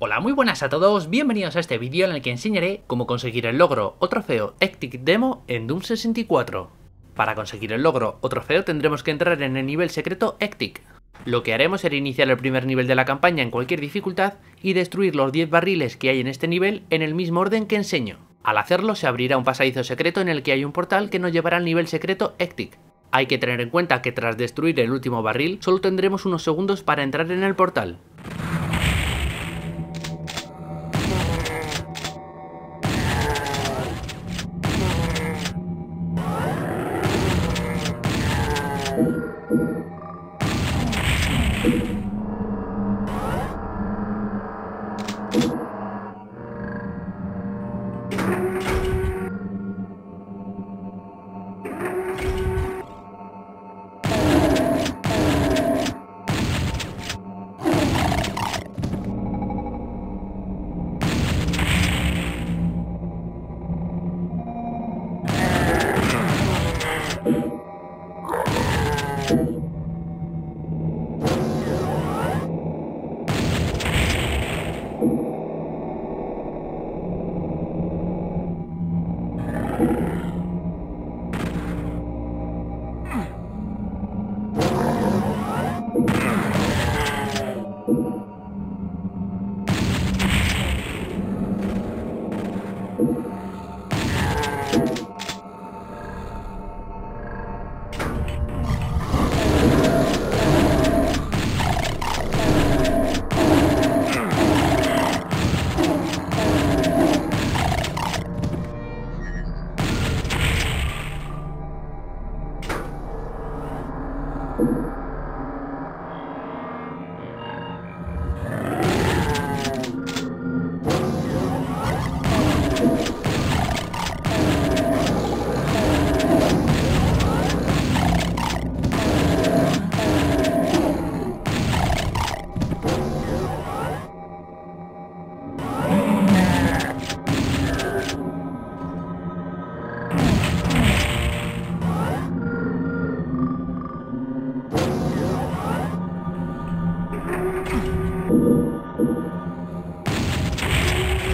Hola, muy buenas a todos, bienvenidos a este vídeo en el que enseñaré cómo conseguir el logro o trofeo Ectic Demo en Doom 64. Para conseguir el logro o trofeo tendremos que entrar en el nivel secreto Ectic. Lo que haremos será iniciar el primer nivel de la campaña en cualquier dificultad y destruir los 10 barriles que hay en este nivel en el mismo orden que enseño. Al hacerlo se abrirá un pasadizo secreto en el que hay un portal que nos llevará al nivel secreto Ectic. Hay que tener en cuenta que tras destruir el último barril solo tendremos unos segundos para entrar en el portal.